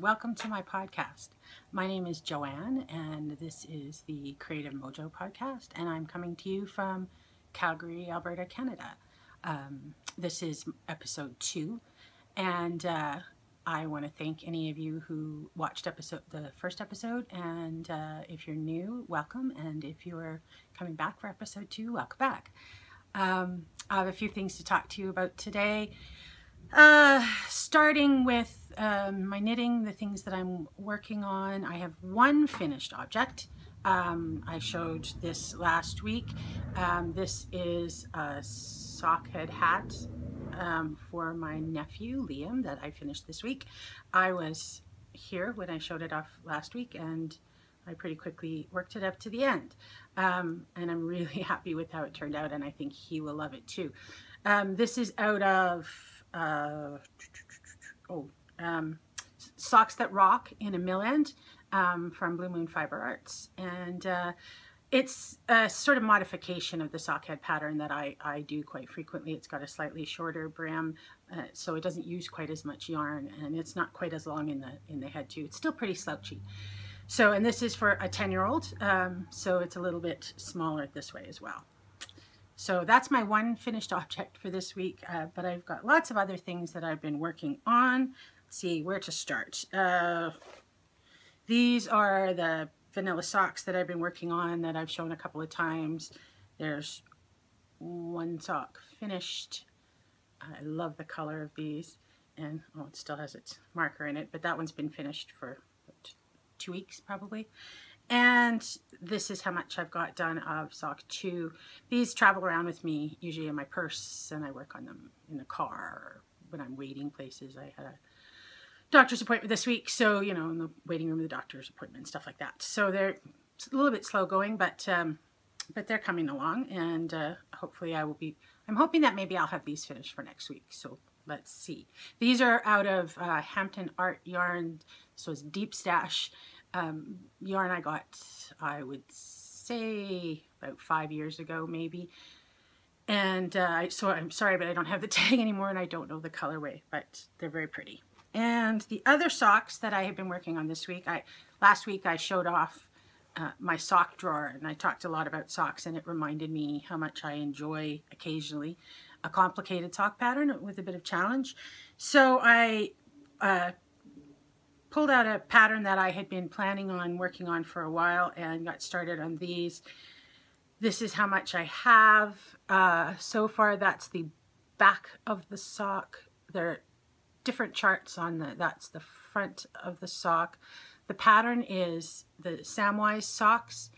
Welcome to my podcast. My name is Joanne, and this is the Creative Mojo podcast, and I'm coming to you from Calgary, Alberta, Canada. Um, this is episode two, and uh, I want to thank any of you who watched episode the first episode, and uh, if you're new, welcome, and if you're coming back for episode two, welcome back. Um, I have a few things to talk to you about today. Uh, starting with um, my knitting, the things that I'm working on, I have one finished object. Um, I showed this last week. Um, this is a sockhead hat um, for my nephew, Liam, that I finished this week. I was here when I showed it off last week and I pretty quickly worked it up to the end. Um, and I'm really happy with how it turned out and I think he will love it too. Um, this is out of uh, oh, um, Socks That Rock in a mill end um, from Blue Moon Fiber Arts. And uh, it's a sort of modification of the sockhead pattern that I, I do quite frequently. It's got a slightly shorter brim, uh, so it doesn't use quite as much yarn, and it's not quite as long in the in the head too. It's still pretty slouchy. So, and this is for a 10-year-old, um, so it's a little bit smaller this way as well. So that's my one finished object for this week, uh, but I've got lots of other things that I've been working on. See where to start. Uh, these are the vanilla socks that I've been working on that I've shown a couple of times. There's one sock finished. I love the color of these. And, oh, it still has its marker in it, but that one's been finished for two weeks probably. And this is how much I've got done of sock two. These travel around with me, usually in my purse, and I work on them in the car when I'm waiting places. I had a doctor's appointment this week, so, you know, in the waiting room of the doctor's appointment, stuff like that. So they're a little bit slow going, but um, but they're coming along, and uh, hopefully I will be, I'm hoping that maybe I'll have these finished for next week, so let's see. These are out of uh, Hampton Art Yarn, so it's Deep Stash um, yarn I got, I would say about five years ago maybe. And uh, so I'm sorry, but I don't have the tag anymore and I don't know the colorway, but they're very pretty. And the other socks that I have been working on this week, I last week I showed off uh, my sock drawer and I talked a lot about socks and it reminded me how much I enjoy occasionally a complicated sock pattern with a bit of challenge. So I uh, pulled out a pattern that I had been planning on working on for a while and got started on these. This is how much I have. Uh, so far that's the back of the sock. There are different charts on the, that's the front of the sock. The pattern is the Samwise socks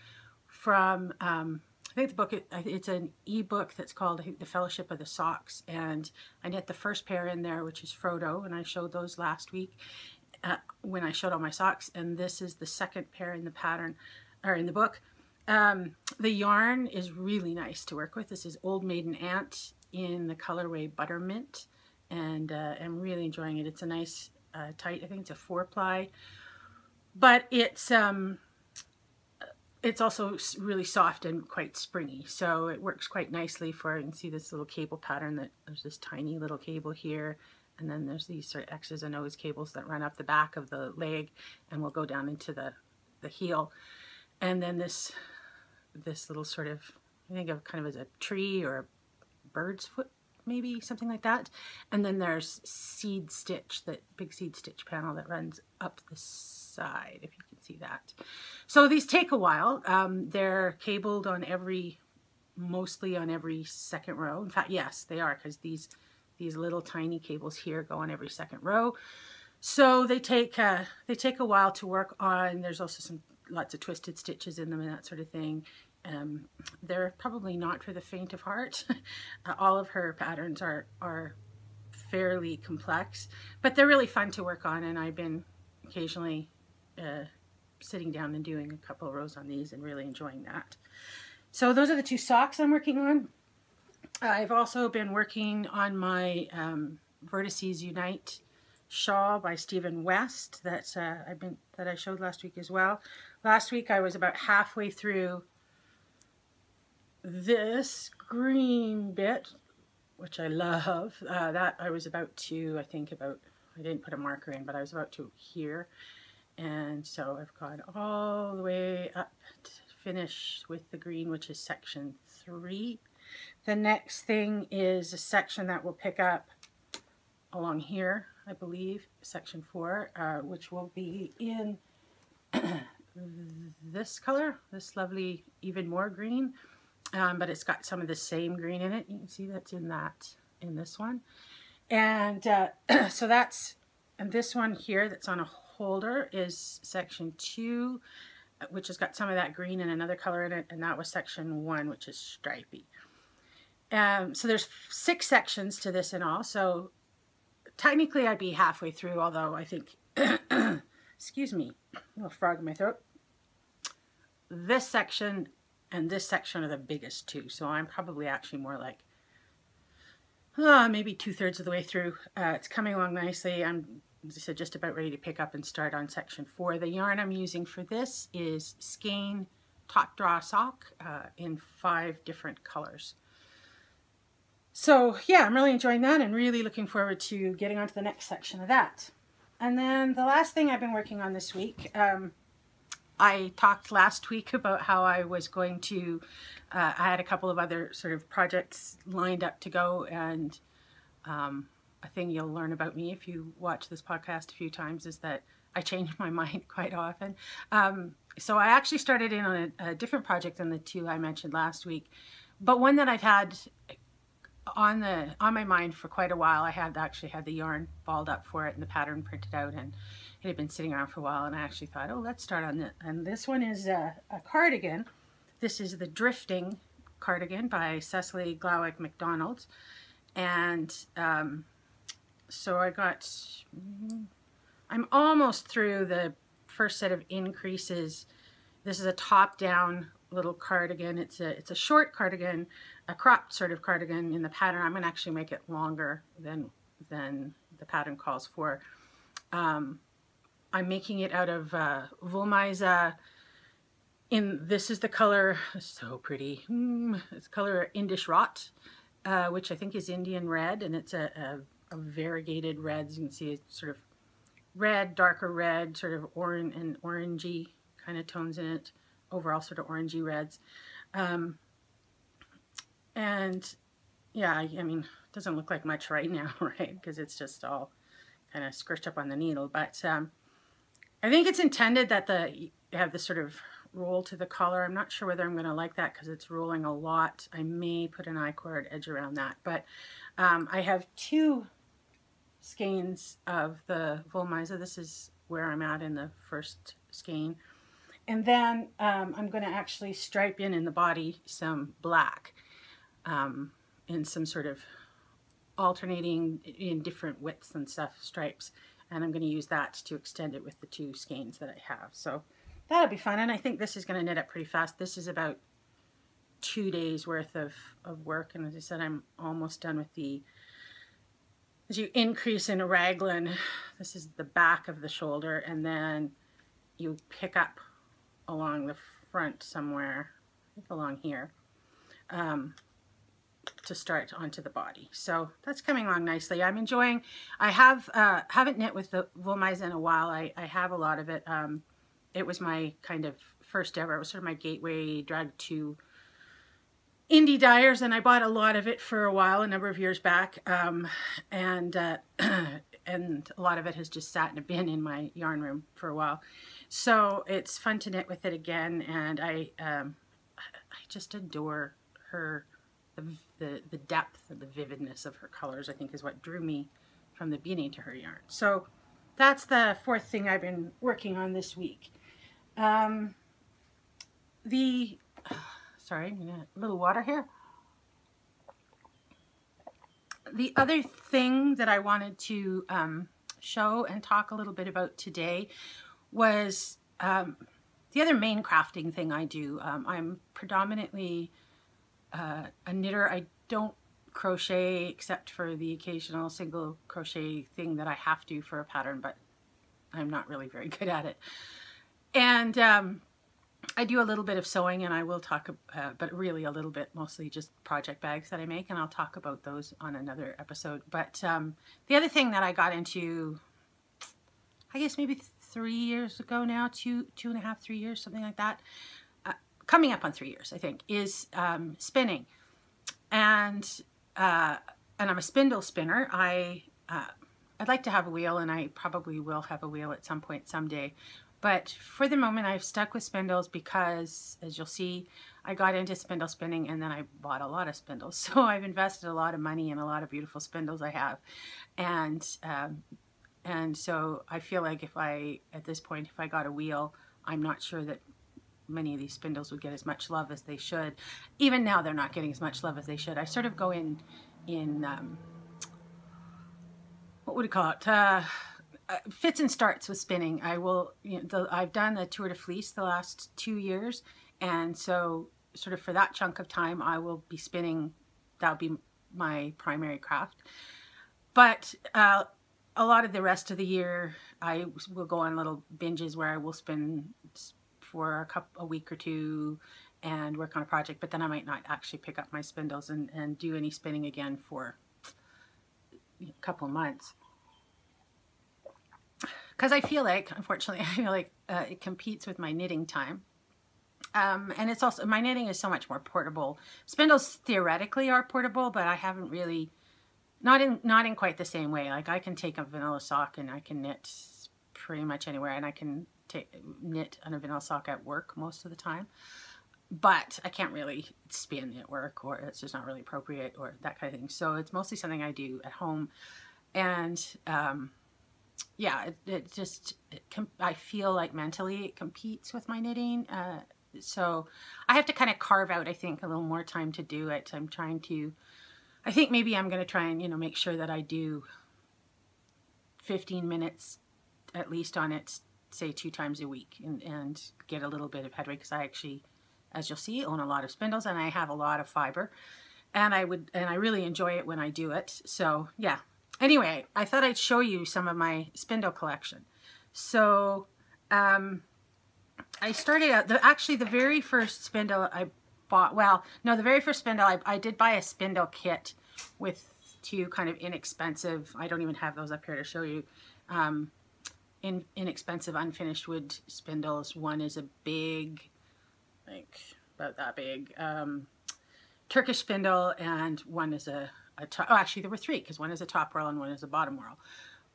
from, um, I think the book, it's an e-book that's called The Fellowship of the Socks. And I knit the first pair in there, which is Frodo, and I showed those last week uh, when I showed all my socks, and this is the second pair in the pattern, or in the book. Um, the yarn is really nice to work with. This is Old Maiden Aunt in the colorway Buttermint, and uh, I'm really enjoying it. It's a nice uh, tight, I think it's a four ply, but it's um, it's also really soft and quite springy, so it works quite nicely for, you can see this little cable pattern that there's this tiny little cable here, and then there's these sort of X's and O's cables that run up the back of the leg and will go down into the, the heel. And then this, this little sort of, I think of kind of as a tree or a bird's foot, maybe something like that. And then there's seed stitch, that big seed stitch panel that runs up the side, if you can see that. So these take a while. Um, they're cabled on every, mostly on every second row. In fact, yes, they are, because these these little tiny cables here go on every second row. So they take uh, they take a while to work on. There's also some lots of twisted stitches in them and that sort of thing. Um, they're probably not for the faint of heart. uh, all of her patterns are are fairly complex, but they're really fun to work on. And I've been occasionally uh, sitting down and doing a couple rows on these and really enjoying that. So those are the two socks I'm working on. I've also been working on my um, Vertices Unite shawl by Stephen West that uh, I've been that I showed last week as well. Last week I was about halfway through this green bit, which I love. Uh, that I was about to, I think, about I didn't put a marker in, but I was about to here. And so I've gone all the way up to finish with the green, which is section three. The next thing is a section that will pick up along here, I believe, section four, uh, which will be in this color, this lovely, even more green, um, but it's got some of the same green in it. You can see that's in that, in this one. And uh, so that's, and this one here that's on a holder is section two, which has got some of that green and another color in it, and that was section one, which is stripy. Um, so there's six sections to this in all, so technically I'd be halfway through, although I think, excuse me, a little frog in my throat. This section and this section are the biggest two, so I'm probably actually more like uh, maybe two-thirds of the way through. Uh, it's coming along nicely. I'm, as I said, just about ready to pick up and start on section four. The yarn I'm using for this is Skein Top Draw Sock uh, in five different colors. So yeah, I'm really enjoying that and really looking forward to getting on to the next section of that. And then the last thing I've been working on this week, um, I talked last week about how I was going to, uh, I had a couple of other sort of projects lined up to go and um, a thing you'll learn about me if you watch this podcast a few times is that I change my mind quite often. Um, so I actually started in on a, a different project than the two I mentioned last week, but one that I've had on the on my mind for quite a while. I had actually had the yarn balled up for it and the pattern printed out and it had been sitting around for a while and I actually thought, oh, let's start on it. And this one is a, a cardigan. This is the Drifting cardigan by Cecily Glowik MacDonald. And um, so I got, I'm almost through the first set of increases. This is a top-down little cardigan. It's a, it's a short cardigan a cropped sort of cardigan in the pattern. I'm going to actually make it longer than, than the pattern calls for. Um, I'm making it out of uh, Wollmeise. In this is the color, so pretty. Mm, it's color Indish Rot, uh, which I think is Indian red, and it's a, a, a variegated red. As you can see, it's sort of red, darker red, sort of orange and orangey kind of tones in it. Overall, sort of orangey reds. Um, and yeah, I, I mean, it doesn't look like much right now, right? Because it's just all kind of squished up on the needle. But um, I think it's intended that the have this sort of roll to the collar. I'm not sure whether I'm going to like that because it's rolling a lot. I may put an I-cord edge around that. But um, I have two skeins of the Wollmeise. This is where I'm at in the first skein. And then um, I'm going to actually stripe in in the body some black um, in some sort of alternating in different widths and stuff stripes and I'm going to use that to extend it with the two skeins that I have. So that'll be fun and I think this is going to knit up pretty fast. This is about two days worth of, of work and as I said I'm almost done with the as you increase in a raglan this is the back of the shoulder and then you pick up along the front somewhere along here. Um, to start onto the body. So that's coming along nicely. I'm enjoying, I have, uh, haven't knit with the Wollmeise in a while. I, I have a lot of it. Um, it was my kind of first ever, it was sort of my gateway drag to indie dyers and I bought a lot of it for a while, a number of years back. Um, and, uh, and a lot of it has just sat in a bin in my yarn room for a while. So it's fun to knit with it again. And I, um, I just adore her the, the, the depth and the vividness of her colors, I think, is what drew me from the beginning to her yarn. So that's the fourth thing I've been working on this week. Um, the, sorry, I'm gonna, a little water here. The other thing that I wanted to um, show and talk a little bit about today was um, the other main crafting thing I do. Um, I'm predominantly uh, a knitter. I don't crochet except for the occasional single crochet thing that I have to for a pattern, but I'm not really very good at it. And um, I do a little bit of sewing and I will talk, uh, but really a little bit, mostly just project bags that I make and I'll talk about those on another episode. But um, the other thing that I got into, I guess maybe three years ago now, two, two and a half, three years, something like that, coming up on three years, I think, is um, spinning. And, uh, and I'm a spindle spinner. I, uh, I'd like to have a wheel and I probably will have a wheel at some point someday. But for the moment, I've stuck with spindles because, as you'll see, I got into spindle spinning and then I bought a lot of spindles. So I've invested a lot of money in a lot of beautiful spindles I have. And, um, and so I feel like if I, at this point, if I got a wheel, I'm not sure that many of these spindles would get as much love as they should. Even now, they're not getting as much love as they should. I sort of go in, in um, what would you call it? Uh, uh, fits and starts with spinning. I will, you know, the, I've done the Tour de Fleece the last two years, and so sort of for that chunk of time, I will be spinning. That'll be my primary craft. But uh, a lot of the rest of the year, I will go on little binges where I will spin for a couple, a week or two and work on a project, but then I might not actually pick up my spindles and, and do any spinning again for a couple months because I feel like, unfortunately, I feel like uh, it competes with my knitting time. Um, and it's also, my knitting is so much more portable. Spindles theoretically are portable, but I haven't really, not in, not in quite the same way. Like I can take a vanilla sock and I can knit pretty much anywhere and I can knit on a vanilla sock at work most of the time. But I can't really spin at work or it's just not really appropriate or that kind of thing. So it's mostly something I do at home. And, um, yeah, it, it just, it I feel like mentally it competes with my knitting. Uh, so I have to kind of carve out, I think, a little more time to do it. I'm trying to, I think maybe I'm going to try and, you know, make sure that I do 15 minutes at least on it, say two times a week and, and get a little bit of headway because I actually, as you'll see, own a lot of spindles and I have a lot of fiber and I would, and I really enjoy it when I do it. So yeah, Anyway, I thought I'd show you some of my spindle collection. So um, I started out, the, actually the very first spindle I bought, well, no, the very first spindle, I, I did buy a spindle kit with two kind of inexpensive, I don't even have those up here to show you, um, in, inexpensive unfinished wood spindles. One is a big, like about that big, um, Turkish spindle and one is a a top, oh, actually there were three because one is a top whorl and one is a bottom whorl.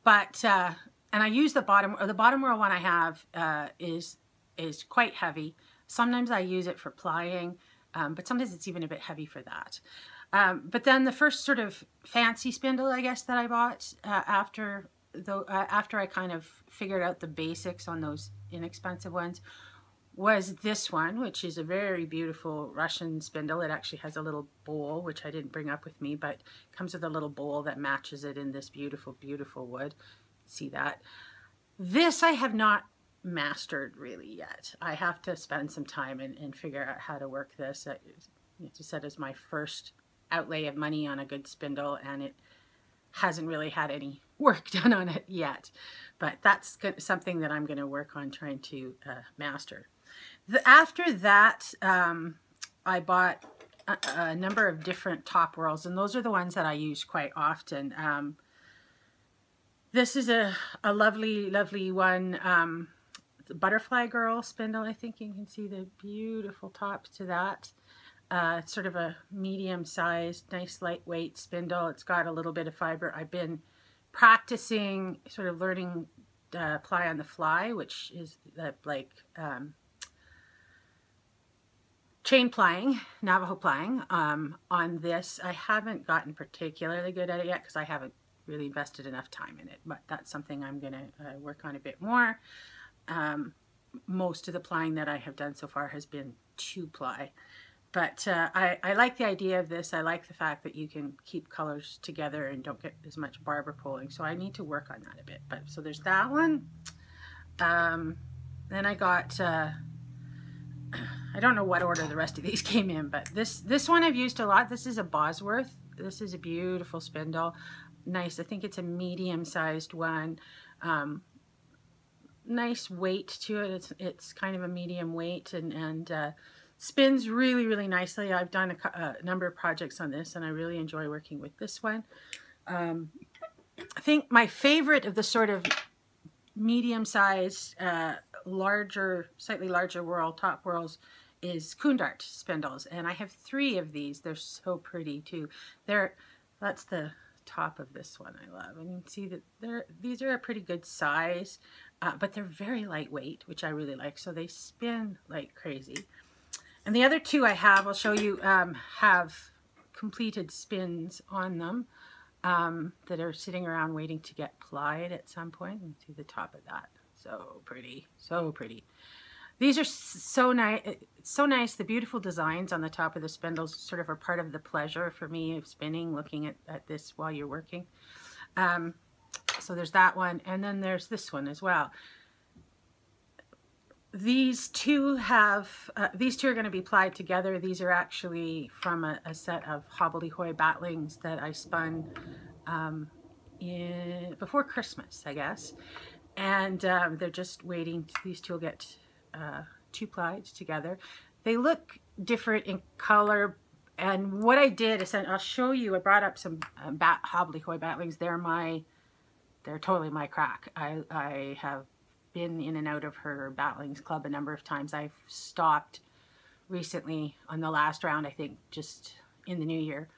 But, uh, and I use the bottom, or the bottom whorl one I have uh, is, is quite heavy. Sometimes I use it for plying, um, but sometimes it's even a bit heavy for that. Um, but then the first sort of fancy spindle, I guess, that I bought uh, after the, uh, after I kind of figured out the basics on those inexpensive ones was this one, which is a very beautiful Russian spindle. It actually has a little bowl, which I didn't bring up with me, but comes with a little bowl that matches it in this beautiful, beautiful wood. See that? This I have not mastered really yet. I have to spend some time and, and figure out how to work this. It, as I said, is my first outlay of money on a good spindle, and it hasn't really had any work done on it yet. But that's something that I'm going to work on trying to uh, master. The, after that, um, I bought a, a, number of different top whorls, and those are the ones that I use quite often. Um, this is a, a lovely, lovely one. Um, Butterfly Girl spindle, I think you can see the beautiful top to that. Uh, it's sort of a medium-sized, nice lightweight spindle. It's got a little bit of fiber. I've been practicing, sort of learning uh, ply on the fly, which is uh, like um, chain plying, Navajo plying um, on this. I haven't gotten particularly good at it yet because I haven't really invested enough time in it, but that's something I'm going to uh, work on a bit more. Um, most of the plying that I have done so far has been two ply. But uh, I, I, like the idea of this. I like the fact that you can keep colors together and don't get as much barber pulling. So I need to work on that a bit. But So there's that one. Um, then I got uh, I don't know what order the rest of these came in, but this, this one I've used a lot. This is a Bosworth. This is a beautiful spindle. Nice. I think it's a medium-sized one. Um, nice weight to it. It's it's kind of a medium weight and and uh, spins really really nicely. I've done a, a, number of projects on this and I really enjoy working with this one. Um, I think my favorite of the sort of medium-sized, uh, larger, slightly larger whorl, top whorls is Kundert spindles. And I have three of these. They're so pretty too. They're, that's the top of this one I love. And you can see that they're, these are a pretty good size, uh, but they're very lightweight, which I really like. So they spin like crazy. And the other two I have, I'll show you, um, have completed spins on them um, that are sitting around waiting to get plied at some point. See the top of that. So pretty, so pretty. These are so nice, so nice. The beautiful designs on the top of the spindles sort of are part of the pleasure for me of spinning, looking at, at this while you're working. Um, so there's that one. And then there's this one as well. These two have, uh, these two are going to be plied together. These are actually from a, a set of hobbledehoy batlings that I spun um, in, before Christmas, I guess. And um, they're just waiting, to, these two will get uh, two plied together. They look different in color. And what I did is, I'll show you, I brought up some um, bat, hobbledehoy batlings. They're my, they're totally my crack. I, I have been in and out of her Batlings club a number of times. I've stopped recently on the last round, I think, just in the new year,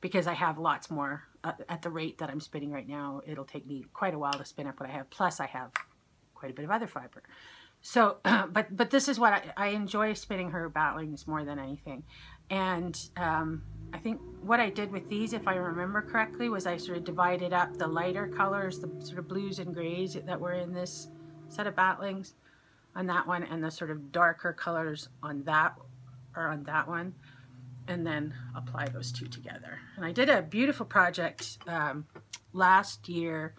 because I have lots more uh, at the rate that I'm spinning right now. It'll take me quite a while to spin up what I have. Plus I have quite a bit of other fiber. So, but but this is what I, I enjoy spinning her batlings more than anything. And um, I think what I did with these, if I remember correctly, was I sort of divided up the lighter colors, the sort of blues and grays that were in this set of batlings on that one, and the sort of darker colors on that, or on that one, and then apply those two together. And I did a beautiful project um, last year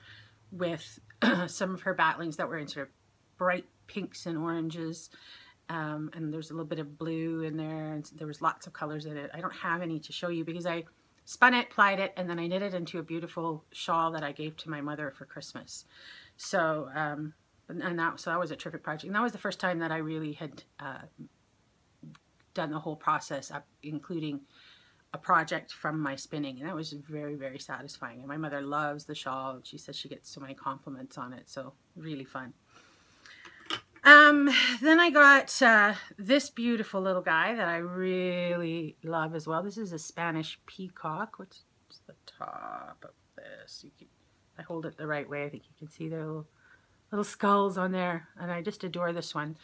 with some of her batlings that were in sort of bright pinks and oranges. Um, and there's a little bit of blue in there and there was lots of colors in it. I don't have any to show you because I spun it, plied it, and then I knit it into a beautiful shawl that I gave to my mother for Christmas. So, um, and that, so that was a terrific project. And that was the first time that I really had uh, done the whole process, up, including a project from my spinning. And that was very, very satisfying. And my mother loves the shawl. She says she gets so many compliments on it. So really fun. Um, then I got uh, this beautiful little guy that I really love as well. This is a Spanish peacock. What's the top of this? Can, I hold it the right way. I think you can see their little, little skulls on there. And I just adore this one.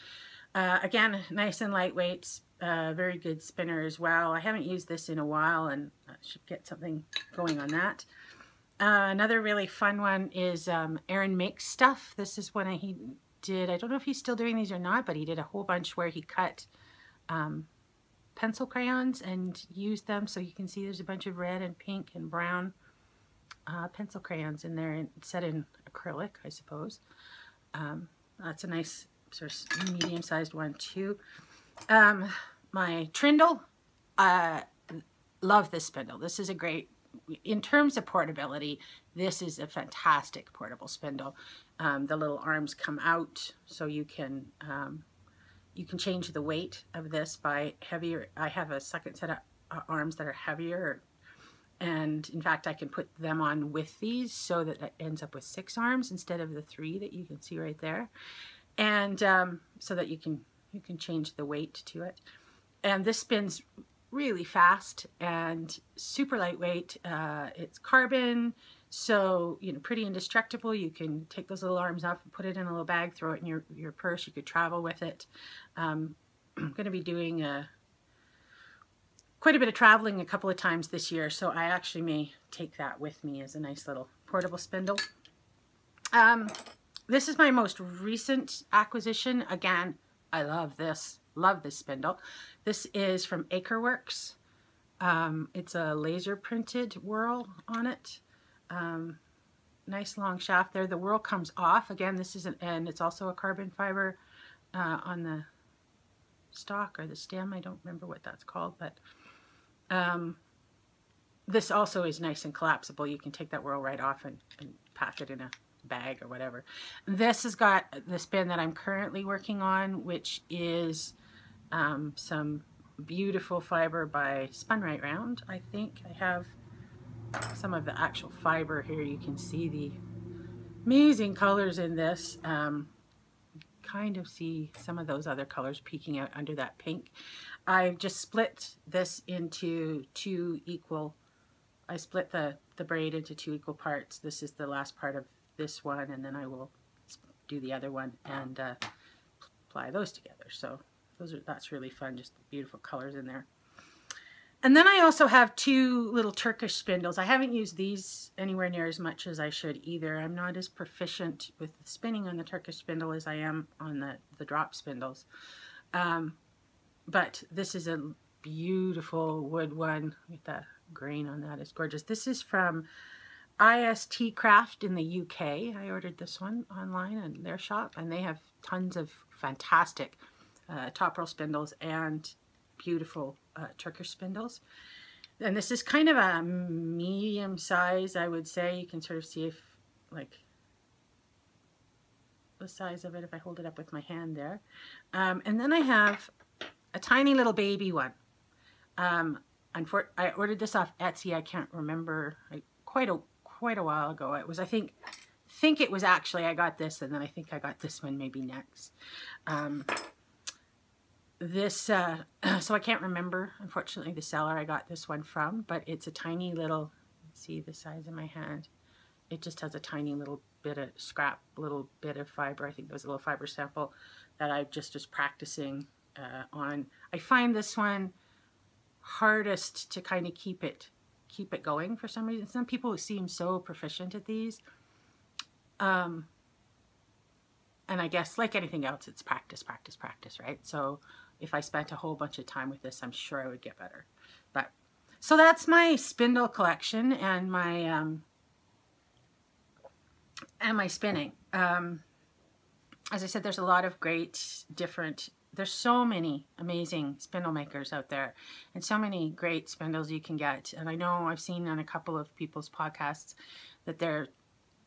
Uh, again, nice and lightweight. Uh, very good spinner as well. I haven't used this in a while and I should get something going on that. Uh, another really fun one is um, Aaron Makes Stuff. This is one he did, I don't know if he's still doing these or not, but he did a whole bunch where he cut um, pencil crayons and used them. So you can see there's a bunch of red and pink and brown uh, pencil crayons in there and set in acrylic, I suppose. Um, that's a nice sort of medium-sized one too. Um, my Trindle, uh, love this spindle. This is a great, in terms of portability, this is a fantastic portable spindle. Um, the little arms come out so you can um, you can change the weight of this by heavier. I have a second set of uh, arms that are heavier and in fact I can put them on with these so that it ends up with six arms instead of the three that you can see right there and um, so that you can you can change the weight to it and this spins really fast and super lightweight uh, it's carbon so, you know, pretty indestructible. You can take those little arms off and put it in a little bag, throw it in your, your purse. You could travel with it. Um, I'm going to be doing a, quite a bit of traveling a couple of times this year, so I actually may take that with me as a nice little portable spindle. Um, this is my most recent acquisition. Again, I love this. Love this spindle. This is from Akerworks. Um, it's a laser printed whorl on it. Um, nice long shaft there. The whorl comes off. Again, this is an, and it's also a carbon fiber uh, on the stalk or the stem. I don't remember what that's called, but um, this also is nice and collapsible. You can take that whorl right off and, and pack it in a bag or whatever. This has got the spin that I'm currently working on, which is um, some beautiful fiber by Spun Right Round. I think I have some of the actual fiber here. You can see the amazing colors in this. Um, kind of see some of those other colors peeking out under that pink. I've just split this into two equal, I split the, the braid into two equal parts. This is the last part of this one and then I will do the other one and uh, apply those together. So those are that's really fun, just beautiful colors in there. And then I also have two little Turkish spindles. I haven't used these anywhere near as much as I should either. I'm not as proficient with spinning on the Turkish spindle as I am on the, the drop spindles. Um, but this is a beautiful wood one with that grain on that. It's gorgeous. This is from IST Craft in the UK. I ordered this one online in their shop and they have tons of fantastic uh, top whorl spindles and beautiful uh, Turkish spindles. And this is kind of a medium size, I would say. You can sort of see if, like, the size of it if I hold it up with my hand there. Um, and then I have a tiny little baby one. Um, I ordered this off Etsy. I can't remember I, quite a quite a while ago. It was I think think it was actually I got this and then I think I got this one maybe next. Um, this, uh, so I can't remember, unfortunately, the seller I got this one from, but it's a tiny little, see the size of my hand. It just has a tiny little bit of scrap, little bit of fiber. I think there was a little fiber sample that I just was practicing uh, on. I find this one hardest to kind of keep it keep it going for some reason. Some people seem so proficient at these. Um, and I guess like anything else, it's practice, practice, practice, right? So if I spent a whole bunch of time with this, I'm sure I would get better. But so that's my spindle collection and my um, and my spinning. Um, as I said, there's a lot of great different. There's so many amazing spindle makers out there, and so many great spindles you can get. And I know I've seen on a couple of people's podcasts that they're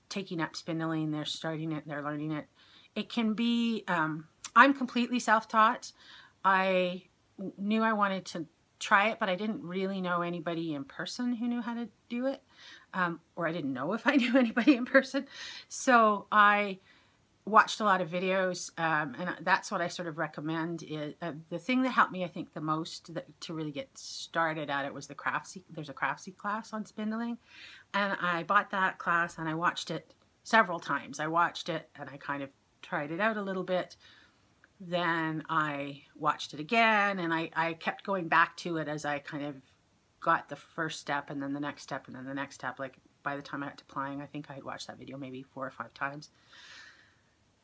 taking up spindling, they're starting it, they're learning it. It can be. Um, I'm completely self-taught. I knew I wanted to try it, but I didn't really know anybody in person who knew how to do it. Um, or I didn't know if I knew anybody in person. So I watched a lot of videos um, and that's what I sort of recommend. Is, uh, the thing that helped me, I think, the most that, to really get started at it was the Craftsy. There's a Craftsy class on spindling. And I bought that class and I watched it several times. I watched it and I kind of tried it out a little bit then I watched it again and I, I kept going back to it as I kind of got the first step and then the next step and then the next step. Like by the time I got to applying, I think I had watched that video maybe four or five times.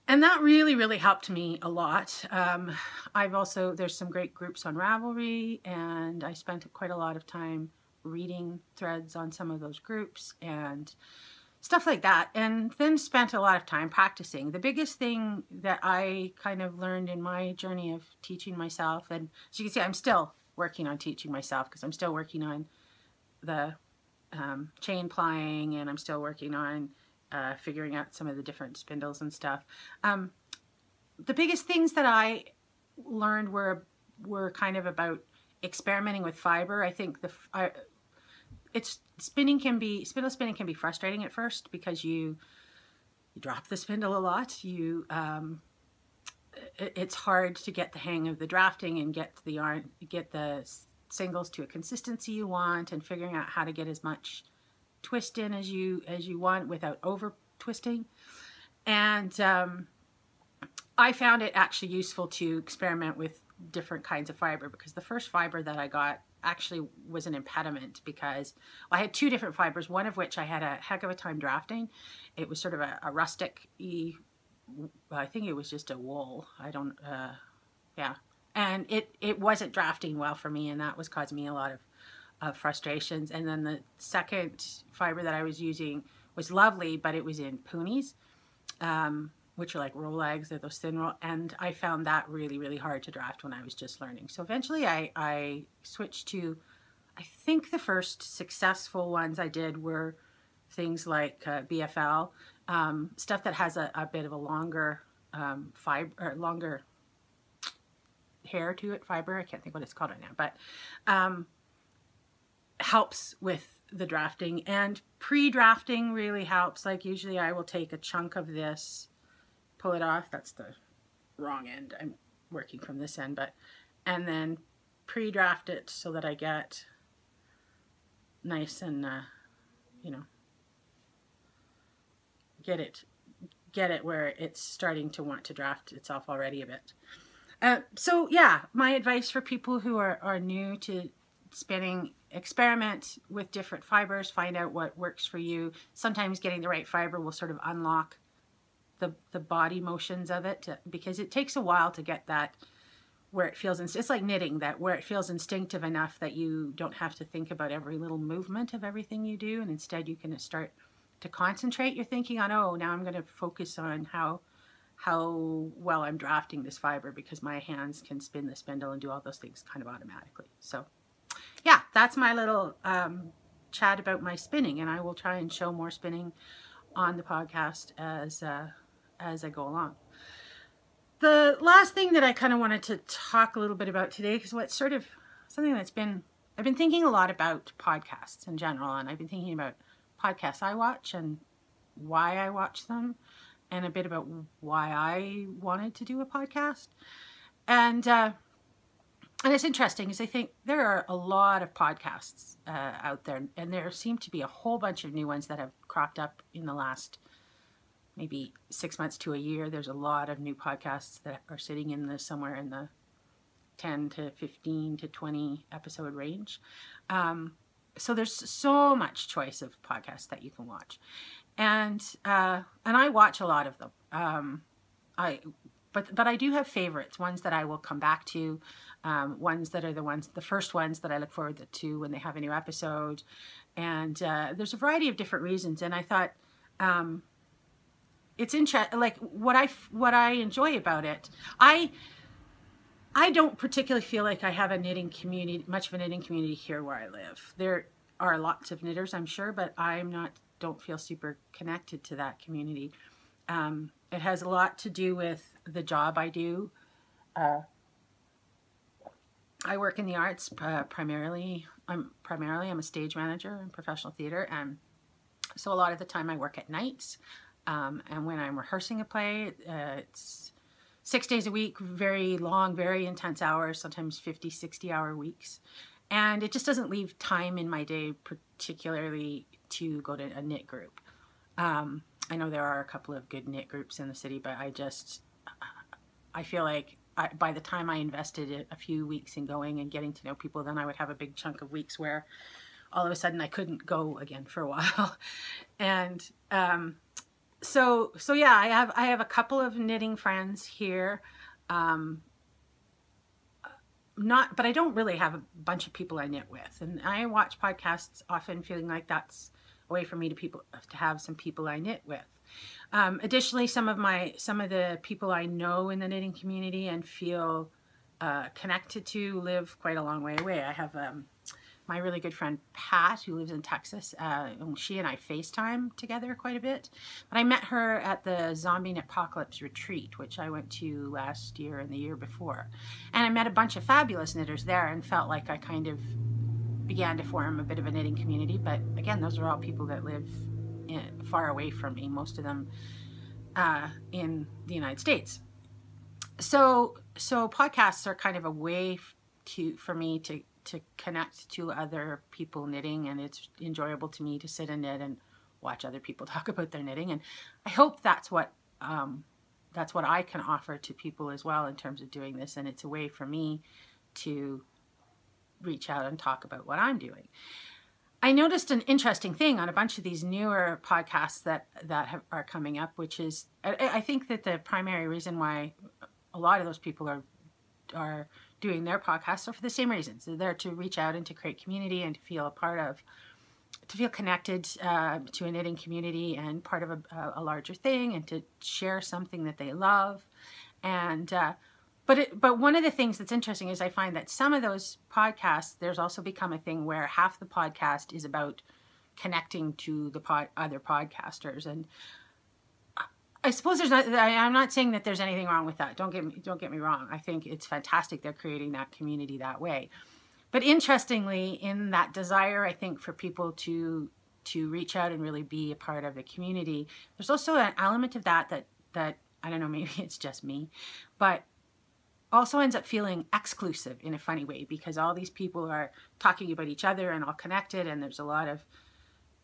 And that really, really helped me a lot. Um, I've also, there's some great groups on Ravelry and I spent quite a lot of time reading threads on some of those groups and stuff like that. And then spent a lot of time practicing. The biggest thing that I kind of learned in my journey of teaching myself, and as you can see, I'm still working on teaching myself because I'm still working on the um, chain plying and I'm still working on uh, figuring out some of the different spindles and stuff. Um, the biggest things that I learned were were kind of about experimenting with fiber. I think the I, it's spinning can be spindle spinning can be frustrating at first because you you drop the spindle a lot. You um, it, it's hard to get the hang of the drafting and get the yarn get the singles to a consistency you want and figuring out how to get as much twist in as you as you want without over twisting. And um, I found it actually useful to experiment with different kinds of fiber because the first fiber that I got actually was an impediment because I had two different fibers, one of which I had a heck of a time drafting. It was sort of a, a rustic I think it was just a wool. I don't, uh, yeah. And it, it wasn't drafting well for me and that was causing me a lot of uh, frustrations. And then the second fiber that I was using was lovely, but it was in Punies. Um, which are like Rolags, they're those thin roll, and I found that really, really hard to draft when I was just learning. So eventually I, I switched to, I think the first successful ones I did were things like uh, BFL, um, stuff that has a, a, bit of a longer um, fiber longer hair to it, fiber. I can't think what it's called right now, but um, helps with the drafting and pre-drafting really helps. Like usually I will take a chunk of this, pull it off. That's the wrong end. I'm working from this end, but, and then pre-draft it so that I get nice and, uh, you know, get it, get it where it's starting to want to draft itself already a bit. Uh, so yeah, my advice for people who are, are new to spinning, experiment with different fibers, find out what works for you. Sometimes getting the right fiber will sort of unlock the, the body motions of it to, because it takes a while to get that where it feels, it's like knitting, that where it feels instinctive enough that you don't have to think about every little movement of everything you do. And instead you can start to concentrate your thinking on, oh, now I'm going to focus on how how well I'm drafting this fiber because my hands can spin the spindle and do all those things kind of automatically. So yeah, that's my little um, chat about my spinning and I will try and show more spinning on the podcast as, uh, as I go along. The last thing that I kind of wanted to talk a little bit about today because what's sort of something that's been, I've been thinking a lot about podcasts in general and I've been thinking about podcasts I watch and why I watch them and a bit about why I wanted to do a podcast. And uh, and it's interesting because I think there are a lot of podcasts uh, out there, and there seem to be a whole bunch of new ones that have cropped up in the last maybe six months to a year. There's a lot of new podcasts that are sitting in the somewhere in the 10 to 15 to 20 episode range. Um, so there's so much choice of podcasts that you can watch, and uh, and I watch a lot of them. Um, I but but I do have favorites, ones that I will come back to, um, ones that are the ones, the first ones that I look forward to when they have a new episode, and uh, there's a variety of different reasons. And I thought um, it's interesting, like what I what I enjoy about it. I I don't particularly feel like I have a knitting community, much of a knitting community here where I live. There are lots of knitters, I'm sure, but I'm not, don't feel super connected to that community. Um, it has a lot to do with the job I do. Uh, I work in the arts uh, primarily. I'm primarily I'm a stage manager in professional theater, and so a lot of the time I work at nights. Um, and when I'm rehearsing a play, uh, it's six days a week, very long, very intense hours, sometimes 50, 60 hour weeks. And it just doesn't leave time in my day, particularly to go to a knit group. Um, I know there are a couple of good knit groups in the city, but I just, I feel like I, by the time I invested a few weeks in going and getting to know people, then I would have a big chunk of weeks where all of a sudden I couldn't go again for a while. and um, so, so yeah, I have, I have a couple of knitting friends here. Um, not, but I don't really have a bunch of people I knit with. And I watch podcasts often feeling like that's a way for me to people to have some people I knit with. Um, additionally, some of my some of the people I know in the knitting community and feel uh, connected to live quite a long way away. I have um, my really good friend Pat, who lives in Texas. Uh, and she and I FaceTime together quite a bit. But I met her at the Zombie Apocalypse retreat, which I went to last year and the year before. And I met a bunch of fabulous knitters there and felt like I kind of began to form a bit of a knitting community. But again, those are all people that live in, far away from me, most of them uh, in the United States. So, so podcasts are kind of a way to for me to to connect to other people knitting and it's enjoyable to me to sit and knit and watch other people talk about their knitting and I hope that's what um, that's what I can offer to people as well in terms of doing this and it's a way for me to reach out and talk about what I'm doing. I noticed an interesting thing on a bunch of these newer podcasts that that have, are coming up, which is I, I think that the primary reason why a lot of those people are are doing their podcasts are for the same reasons. They're there to reach out and to create community and to feel a part of, to feel connected uh, to a knitting community and part of a, a, larger thing and to share something that they love. And, uh, but, it, but one of the things that's interesting is I find that some of those podcasts, there's also become a thing where half the podcast is about connecting to the pod, other podcasters. And I suppose there's not. I, I'm not saying that there's anything wrong with that. Don't get me. Don't get me wrong. I think it's fantastic they're creating that community that way. But interestingly, in that desire, I think for people to to reach out and really be a part of the community, there's also an element of that that that I don't know. Maybe it's just me, but also ends up feeling exclusive in a funny way because all these people are talking about each other and all connected, and there's a lot of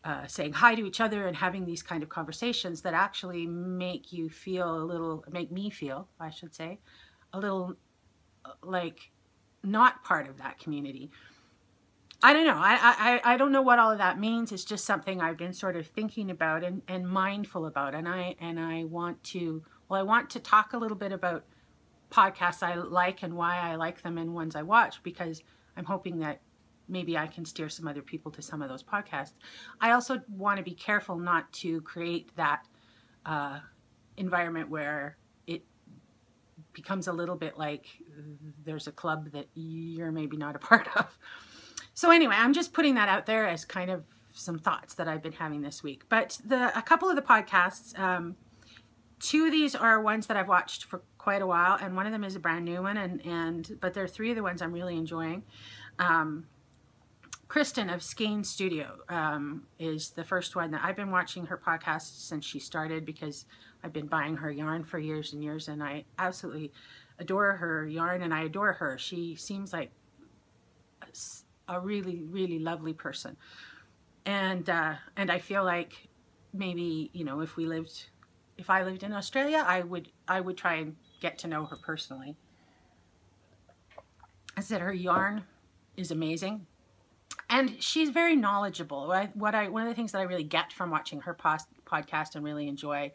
uh, saying hi to each other and having these kind of conversations that actually make you feel a little, make me feel, I should say, a little uh, like not part of that community. I don't know. I, I, I don't know what all of that means. It's just something I've been sort of thinking about and, and mindful about. And I, and I want to, well, I want to talk a little bit about podcasts I like and why I like them and ones I watch because I'm hoping that maybe I can steer some other people to some of those podcasts. I also want to be careful not to create that uh, environment where it becomes a little bit like there's a club that you're maybe not a part of. So anyway, I'm just putting that out there as kind of some thoughts that I've been having this week. But the a couple of the podcasts, um, two of these are ones that I've watched for quite a while, and one of them is a brand new one, and and but there are three of the ones I'm really enjoying. Um, Kristen of Skein Studio um, is the first one that I've been watching her podcast since she started because I've been buying her yarn for years and years and I absolutely adore her yarn and I adore her. She seems like a really, really lovely person. And, uh, and I feel like maybe, you know, if we lived, if I lived in Australia, I would, I would try and get to know her personally. I said her yarn is amazing and she's very knowledgeable. What I one of the things that I really get from watching her post, podcast and really enjoy,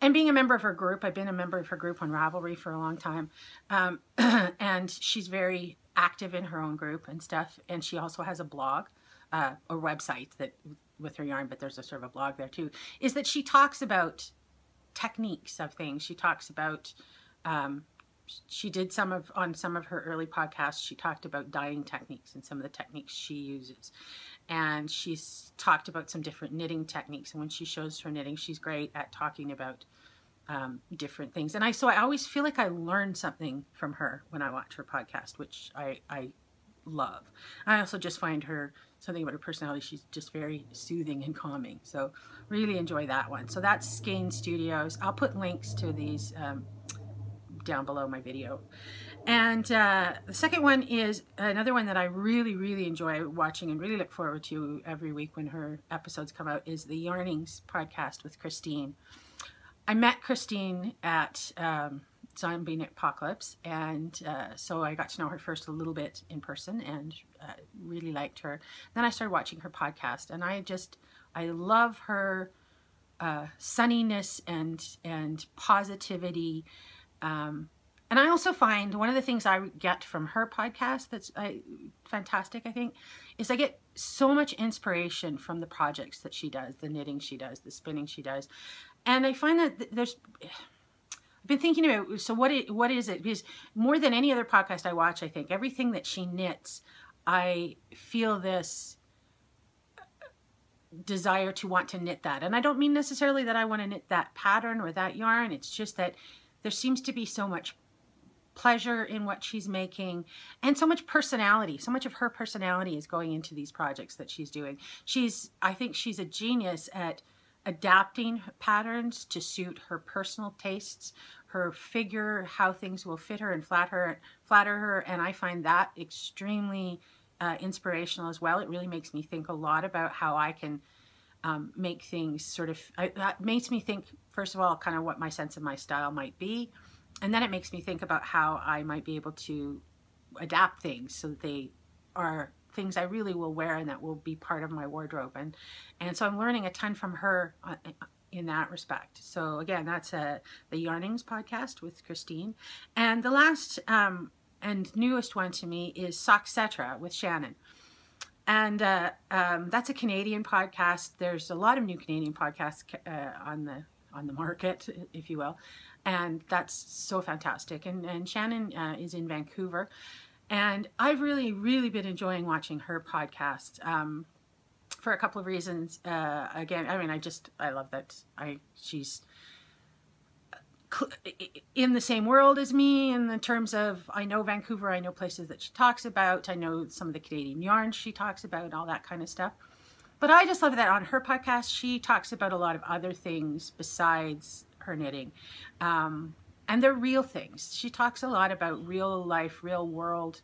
and being a member of her group, I've been a member of her group on Ravelry for a long time, um, and she's very active in her own group and stuff. And she also has a blog, uh, a website that with her yarn, but there's a sort of a blog there too. Is that she talks about techniques of things. She talks about um, she did some of on some of her early podcasts she talked about dyeing techniques and some of the techniques she uses. And she's talked about some different knitting techniques. And when she shows her knitting she's great at talking about um, different things. And I so I always feel like I learn something from her when I watch her podcast which I, I love. I also just find her something about her personality she's just very soothing and calming. So really enjoy that one. So that's Skein Studios. I'll put links to these um, down below my video. And uh, the second one is another one that I really, really enjoy watching and really look forward to every week when her episodes come out is the Yarnings podcast with Kristine. I met Kristine at um, Zombie Apocalypse, and uh, so I got to know her first a little bit in person and uh, really liked her. Then I started watching her podcast, and I just, I love her uh, sunniness and, and positivity um, and I also find one of the things I get from her podcast that's I, fantastic, I think, is I get so much inspiration from the projects that she does, the knitting she does, the spinning she does. And I find that there's, I've been thinking about, so what, it, what is it? Because more than any other podcast I watch, I think, everything that she knits, I feel this desire to want to knit that. And I don't mean necessarily that I want to knit that pattern or that yarn. It's just that there seems to be so much pleasure in what she's making and so much personality. So much of her personality is going into these projects that she's doing. She's, I think she's a genius at adapting patterns to suit her personal tastes, her figure, how things will fit her and flat her, flatter her. And I find that extremely uh, inspirational as well. It really makes me think a lot about how I can um, make things sort of, I, that makes me think, first of all, kind of what my sense of my style might be. And then it makes me think about how I might be able to adapt things so that they are things I really will wear and that will be part of my wardrobe. And, and so I'm learning a ton from her uh, in that respect. So again, that's a, uh, the Yarnings podcast with Kristine. And the last um, and newest one to me is Soxcetera with Shannon. And uh, um, that's a Canadian podcast. There's a lot of new Canadian podcasts uh, on the on the market, if you will, and that's so fantastic. And, and Shannon uh, is in Vancouver, and I've really, really been enjoying watching her podcast um, for a couple of reasons. Uh, again, I mean, I just I love that I she's in the same world as me in the terms of I know Vancouver, I know places that she talks about, I know some of the Canadian yarns she talks about, all that kind of stuff. But I just love that on her podcast, she talks about a lot of other things besides her knitting. Um, and they're real things. She talks a lot about real life, real world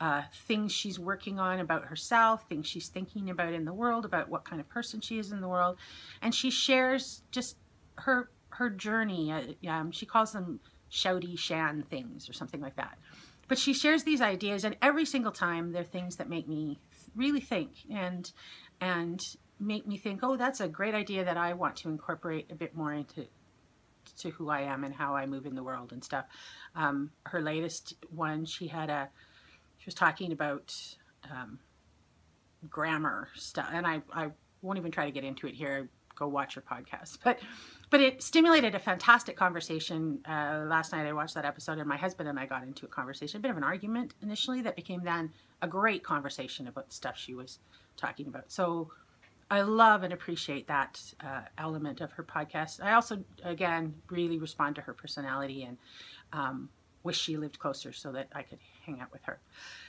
uh, things she's working on about herself, things she's thinking about in the world, about what kind of person she is in the world. And she shares just her her journey. Uh, um, she calls them shouty shan things or something like that. But she shares these ideas, and every single time they're things that make me really think and and make me think, oh, that's a great idea that I want to incorporate a bit more into to who I am and how I move in the world and stuff. Um, her latest one, she had a, she was talking about um, grammar stuff, and I, I won't even try to get into it here go watch her podcast. But but it stimulated a fantastic conversation. Uh, last night I watched that episode and my husband and I got into a conversation, a bit of an argument initially that became then a great conversation about the stuff she was talking about. So I love and appreciate that uh, element of her podcast. I also, again, really respond to her personality and um, wish she lived closer so that I could hang out with her.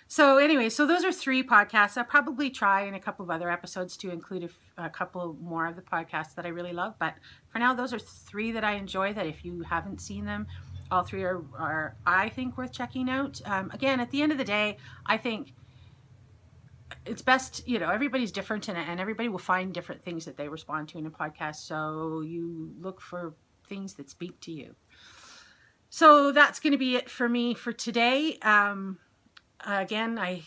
So anyway, so those are three podcasts. I'll probably try in a couple of other episodes to include a, a, couple more of the podcasts that I really love. But for now, those are three that I enjoy that if you haven't seen them, all three are, are I think, worth checking out. Um, again, at the end of the day, I think it's best, you know, everybody's different and, and everybody will find different things that they respond to in a podcast. So you look for things that speak to you. So that's going to be it for me for today. Um, again, I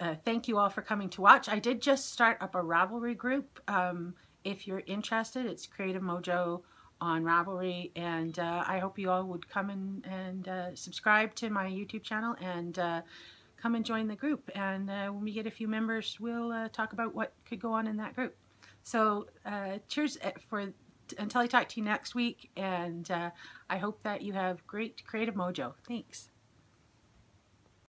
uh, thank you all for coming to watch. I did just start up a Ravelry group. Um, if you're interested, it's Creative Mojo on Ravelry, and uh, I hope you all would come and, and uh, subscribe to my YouTube channel and uh, come and join the group. And uh, when we get a few members, we'll uh, talk about what could go on in that group. So cheers for until I talk to you next week, and uh, I hope that you have great creative mojo. Thanks.